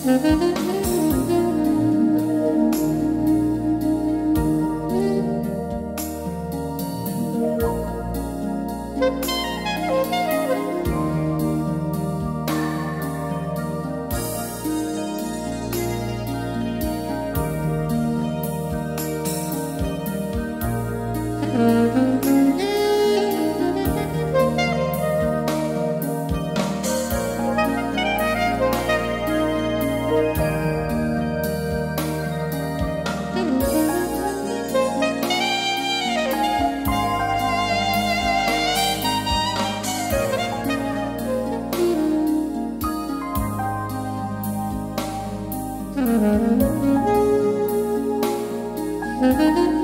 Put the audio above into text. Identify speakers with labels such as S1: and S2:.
S1: Mm-hmm. Mm-hmm.